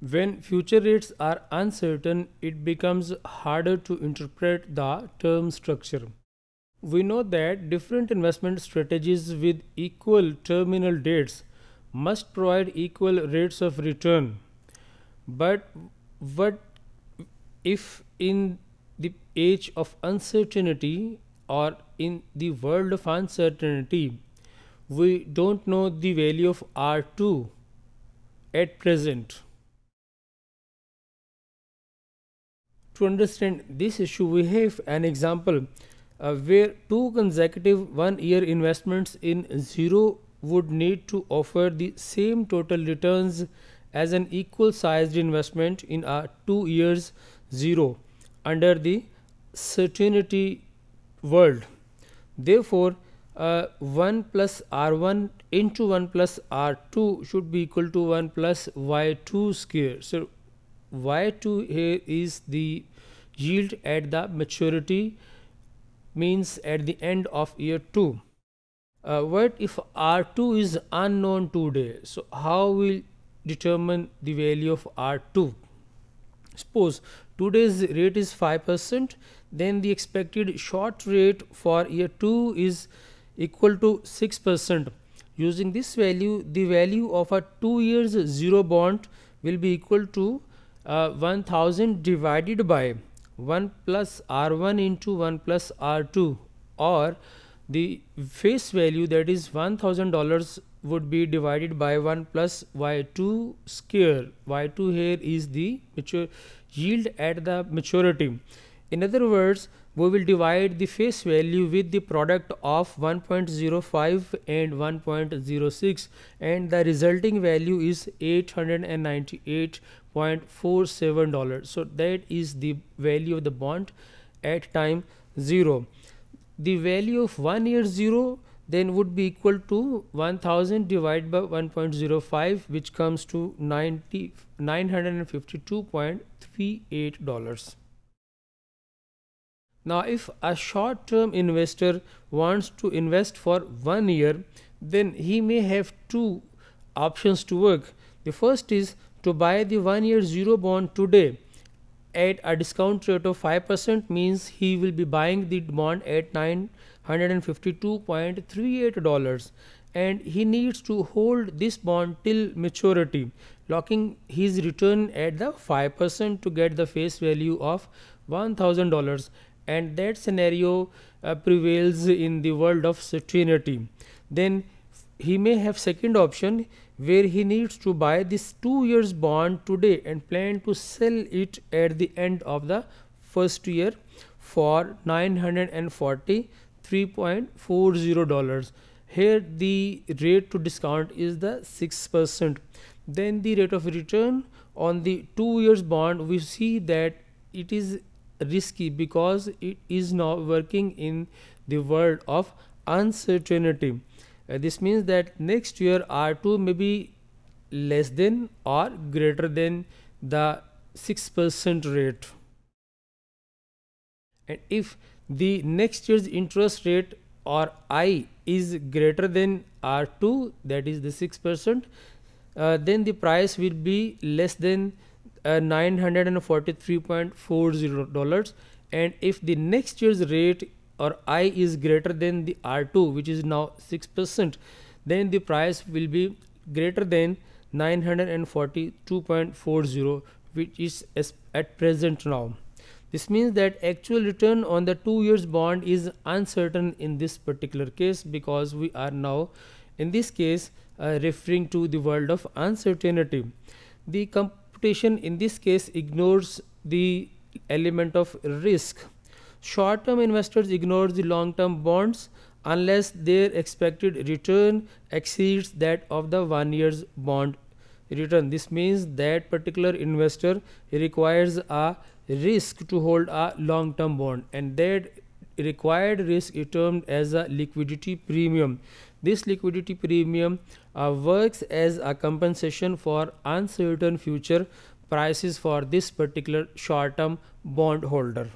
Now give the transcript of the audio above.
When future rates are uncertain, it becomes harder to interpret the term structure. We know that different investment strategies with equal terminal dates must provide equal rates of return. But what if in the age of uncertainty or in the world of uncertainty, we don't know the value of R2 at present? To understand this issue, we have an example uh, where two consecutive one year investments in zero would need to offer the same total returns as an equal sized investment in a two years zero under the certainty world. Therefore, uh, 1 plus r1 into 1 plus r2 should be equal to 1 plus y2 square. So, y2 here is the yield at the maturity means at the end of year 2 uh, what if r2 is unknown today? So how will determine the value of r2 suppose today's rate is 5% then the expected short rate for year 2 is equal to 6% using this value the value of a 2 years zero bond will be equal to uh, 1000 divided by 1 plus r1 into 1 plus r2 or the face value that is $1000 would be divided by 1 plus y2 square. Y2 here is the mature yield at the maturity in other words we will divide the face value with the product of 1.05 and 1.06 and the resulting value is 898.47 dollars. So that is the value of the bond at time 0 the value of 1 year 0 then would be equal to 1000 divided by 1.05 which comes to 90 952.38 dollars now if a short term investor wants to invest for 1 year then he may have two options to work. The first is to buy the 1 year zero bond today at a discount rate of 5% means he will be buying the bond at 952.38 dollars and he needs to hold this bond till maturity locking his return at the 5% to get the face value of $1000 and that scenario uh, prevails in the world of certainty then he may have second option where he needs to buy this 2 years bond today and plan to sell it at the end of the first year for 943.40 dollars. Here the rate to discount is the 6% then the rate of return on the 2 years bond we see that it is risky because it is now working in the world of uncertainty uh, this means that next year R2 may be less than or greater than the 6% rate. And if the next year's interest rate or I is greater than R2 that is the 6% uh, then the price will be less than uh, 943.40 dollars. And if the next year's rate or i is greater than the r2 which is now 6% then the price will be greater than 942.40 which is at present now. This means that actual return on the 2 years bond is uncertain in this particular case because we are now in this case uh, referring to the world of uncertainty. The in this case ignores the element of risk Short-term investors ignore the long-term bonds unless their expected return exceeds that of the one year's bond return. This means that particular investor requires a risk to hold a long-term bond and that required risk is termed as a liquidity premium. This liquidity premium uh, works as a compensation for uncertain future prices for this particular short-term bond holder.